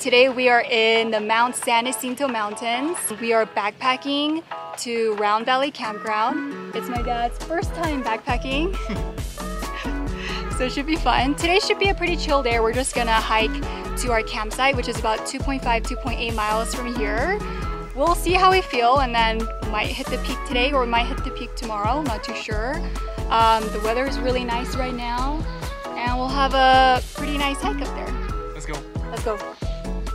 Today we are in the Mount San Jacinto Mountains. We are backpacking to Round Valley Campground. It's my dad's first time backpacking. so it should be fun. Today should be a pretty chill day. We're just gonna hike to our campsite, which is about 2.5, 2.8 miles from here. We'll see how we feel and then might hit the peak today or might hit the peak tomorrow, not too sure. Um, the weather is really nice right now and we'll have a pretty nice hike up there. Let's go. Let's go.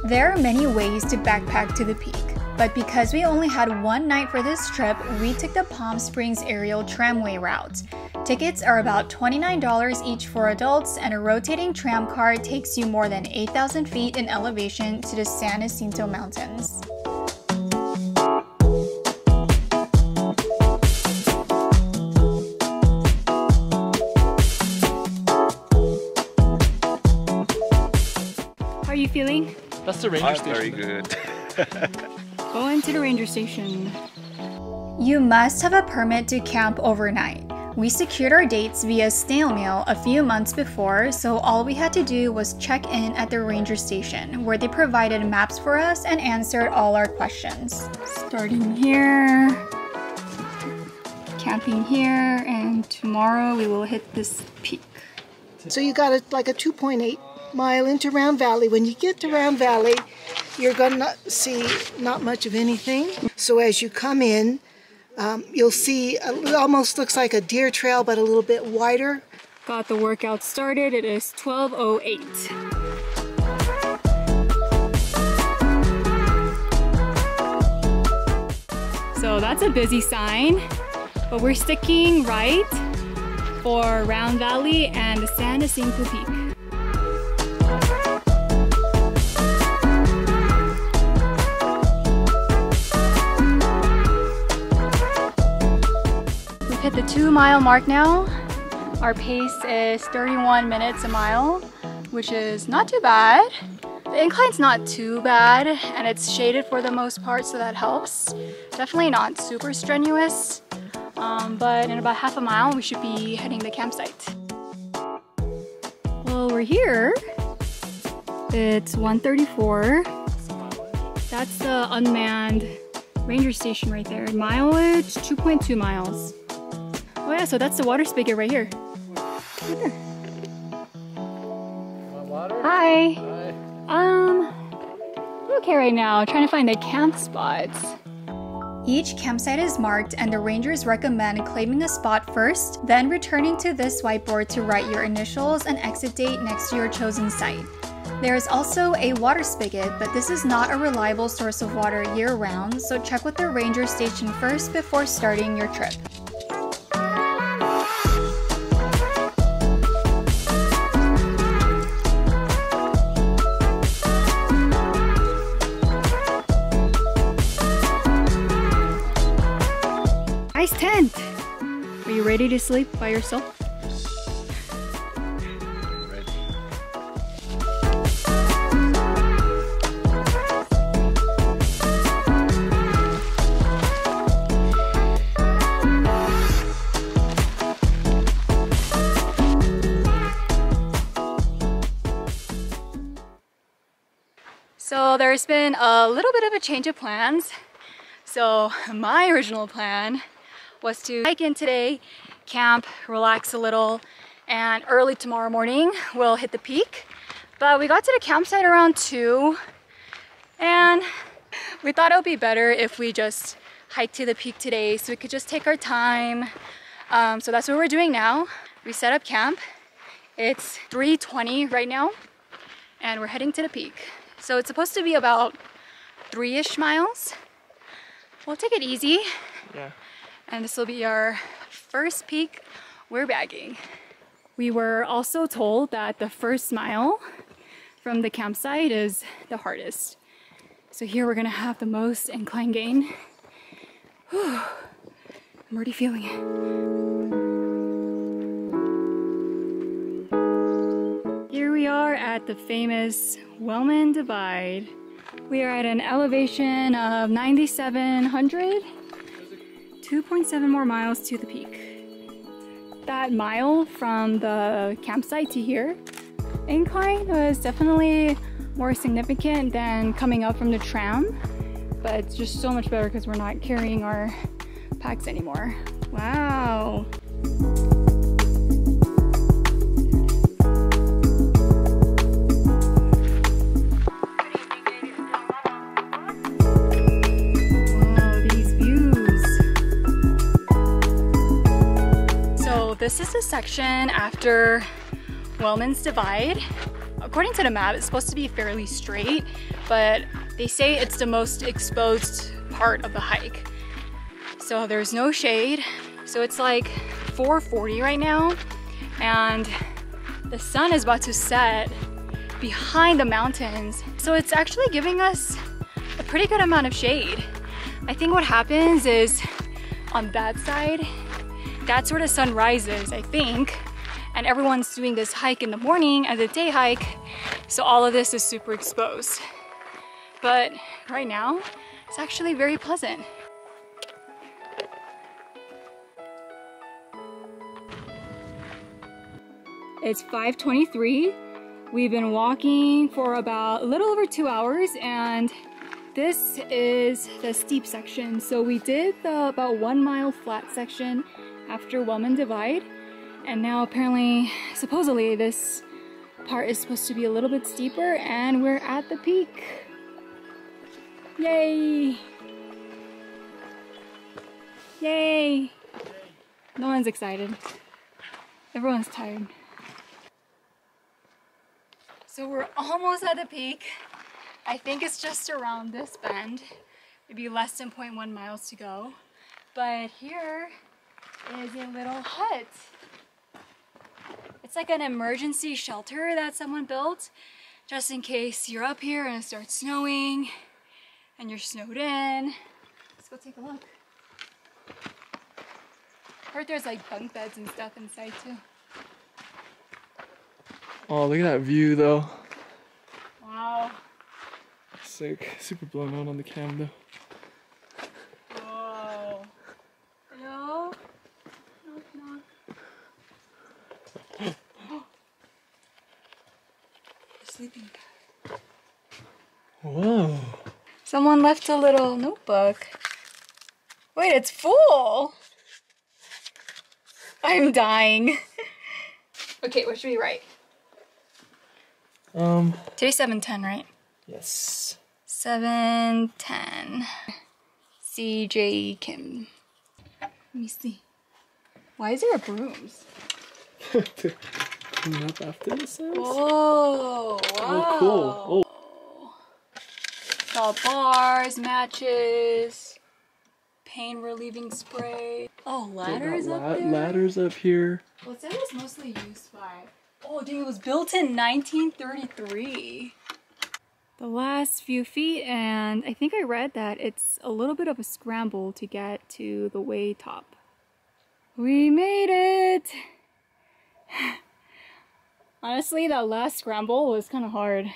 There are many ways to backpack to the peak, but because we only had one night for this trip, we took the Palm Springs Aerial Tramway route. Tickets are about $29 each for adults, and a rotating tram car takes you more than 8,000 feet in elevation to the San Jacinto Mountains. How are you feeling? That's the ranger I'm station. very good. Going to the ranger station. You must have a permit to camp overnight. We secured our dates via snail mail a few months before, so all we had to do was check in at the ranger station, where they provided maps for us and answered all our questions. Starting here, camping here, and tomorrow we will hit this peak. So you got a, like a 2.8 mile into Round Valley. When you get to Round Valley, you're going to see not much of anything. So as you come in, um, you'll see it almost looks like a deer trail, but a little bit wider. Got the workout started. It is 12.08. So that's a busy sign, but we're sticking right for Round Valley and the San Jacinto Peak. Hit the two mile mark now. Our pace is 31 minutes a mile, which is not too bad. The incline's not too bad and it's shaded for the most part, so that helps. Definitely not super strenuous, um, but in about half a mile, we should be heading the campsite. Well, we're here. It's 1:34. That's the unmanned ranger station right there. Mileage, 2.2 miles. Yeah, so that's the water spigot right here. Hi. Hi. Um, I'm okay right now. Trying to find a camp spot. Each campsite is marked, and the rangers recommend claiming a spot first, then returning to this whiteboard to write your initials and exit date next to your chosen site. There is also a water spigot, but this is not a reliable source of water year round, so check with the ranger station first before starting your trip. Ready to sleep by yourself? So there's been a little bit of a change of plans. So my original plan was to hike in today, camp, relax a little, and early tomorrow morning we'll hit the peak. But we got to the campsite around 2 and we thought it would be better if we just hike to the peak today so we could just take our time. Um, so that's what we're doing now. We set up camp. It's 3.20 right now and we're heading to the peak. So it's supposed to be about three-ish miles. We'll take it easy Yeah. and this will be our first peak we're bagging. We were also told that the first mile from the campsite is the hardest. So here we're gonna have the most incline gain. Whew. I'm already feeling it. Here we are at the famous Wellman Divide. We are at an elevation of 9,700, 2.7 more miles to the peak. That mile from the campsite to here, incline was definitely more significant than coming up from the tram, but it's just so much better because we're not carrying our packs anymore. Wow. This is the section after Wellman's Divide. According to the map, it's supposed to be fairly straight, but they say it's the most exposed part of the hike. So there's no shade. So it's like 4.40 right now, and the sun is about to set behind the mountains. So it's actually giving us a pretty good amount of shade. I think what happens is on that side, that's where the sun rises, I think. And everyone's doing this hike in the morning as a day hike. So all of this is super exposed. But right now, it's actually very pleasant. It's 5.23. We've been walking for about a little over two hours and this is the steep section. So we did the about one mile flat section after Wellman Divide. And now apparently, supposedly this part is supposed to be a little bit steeper and we're at the peak. Yay! Yay! No one's excited. Everyone's tired. So we're almost at the peak. I think it's just around this bend. Maybe less than 0.1 miles to go. But here is a little hut. It's like an emergency shelter that someone built just in case you're up here and it starts snowing and you're snowed in. Let's go take a look. Heard there's like bunk beds and stuff inside too. Oh, look at that view though. Sick. Super blown out on the cam though. sleeping bag. Whoa. Someone left a little notebook. Wait, it's full! I'm dying. okay, what should we write? Um. Today's 710, right? Yes. 710. CJ Kim. Let me see. Why is there a brooms? clean up after this house. Whoa! Wow. Oh, cool. Oh. Got bars, matches, pain relieving spray. Oh, ladders up there. Ladders up here. What's that was mostly used by? Oh, dude, it was built in 1933. The last few feet, and I think I read that it's a little bit of a scramble to get to the way top. We made it! Honestly, that last scramble was kind of hard.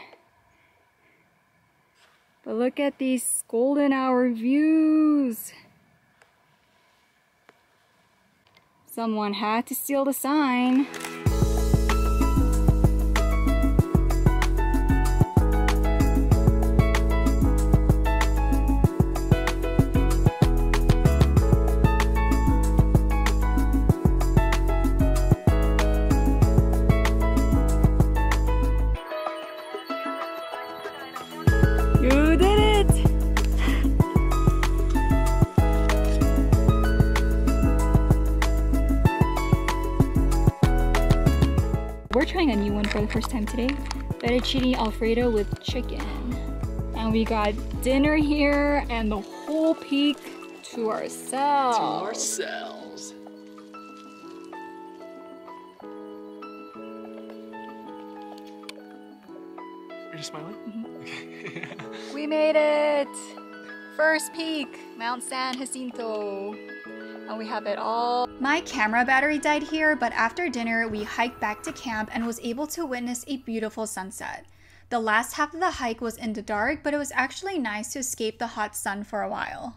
But look at these golden hour views. Someone had to steal the sign. For the first time today. Fettuccine Alfredo with chicken. And we got dinner here and the whole peak to ourselves. To ourselves. Are you smiling? Mm -hmm. Okay. we made it! First peak, Mount San Jacinto and we have it all. My camera battery died here, but after dinner, we hiked back to camp and was able to witness a beautiful sunset. The last half of the hike was in the dark, but it was actually nice to escape the hot sun for a while.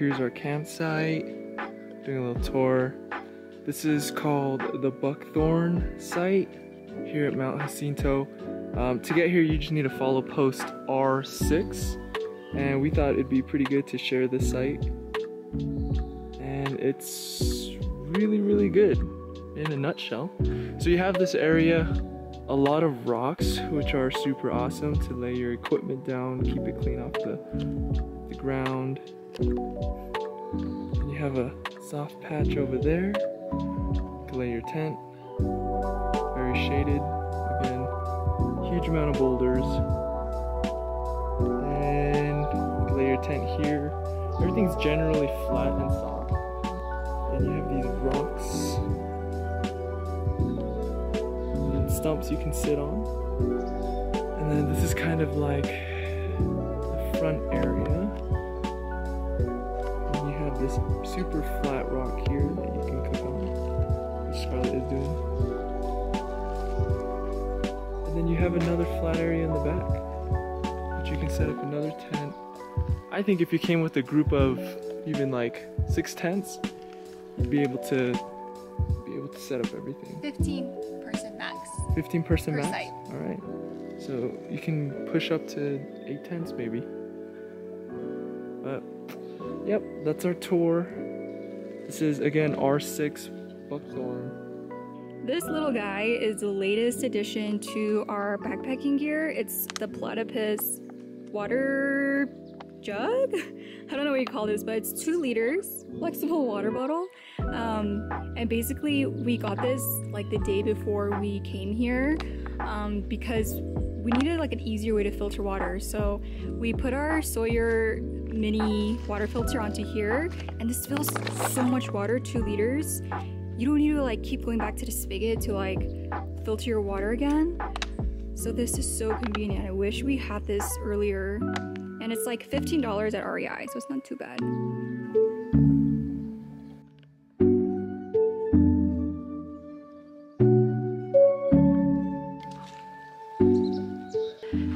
Here's our campsite. Doing a little tour. This is called the Buckthorn site here at Mount Jacinto. Um, to get here, you just need to follow post R6. And we thought it'd be pretty good to share this site. And it's really, really good in a nutshell. So you have this area, a lot of rocks, which are super awesome to lay your equipment down, keep it clean off the, the ground. You have a soft patch over there to lay your tent. Very shaded. Again, huge amount of boulders. And you can lay your tent here. Everything's generally flat and soft. And you have these rocks and stumps you can sit on. And then this is kind of like the front area. And you have this super flat rock here that you can cook on, which Scarlett is doing. And then you have another flat area in the back, which you can set up another tent. I think if you came with a group of even like six tents, you'd be able to be able to set up everything. 15 person max. 15 person Per max? site. All right. So you can push up to eight tents maybe. Yep, that's our tour. This is again R6 Buckthorn. This little guy is the latest addition to our backpacking gear. It's the platypus water jug. I don't know what you call this, but it's two liters, flexible water bottle. Um, and basically, we got this like the day before we came here um, because we needed like an easier way to filter water. So we put our Sawyer mini water filter onto here, and this fills so much water, two liters. You don't need to like keep going back to the spigot to like filter your water again. So this is so convenient. I wish we had this earlier. And it's like $15 at REI, so it's not too bad.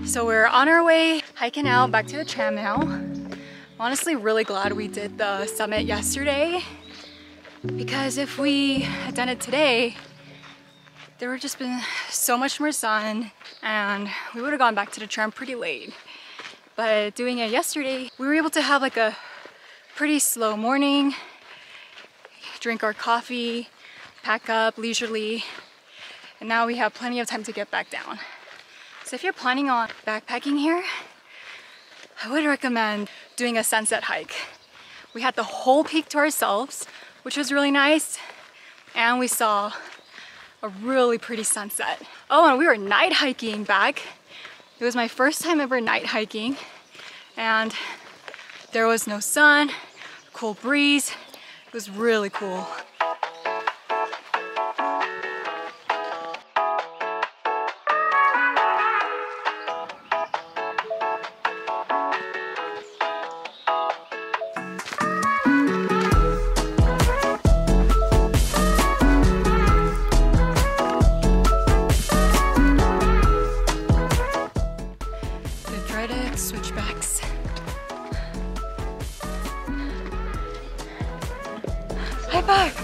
So we're on our way hiking out back to the tram now. I'm honestly really glad we did the summit yesterday because if we had done it today, there would just been so much more sun and we would have gone back to the tram pretty late. But doing it yesterday, we were able to have like a pretty slow morning, drink our coffee, pack up leisurely, and now we have plenty of time to get back down. If you're planning on backpacking here, I would recommend doing a sunset hike. We had the whole peak to ourselves, which was really nice, and we saw a really pretty sunset. Oh, and we were night hiking back. It was my first time ever night hiking, and there was no sun, cool breeze. It was really cool. Bye bye.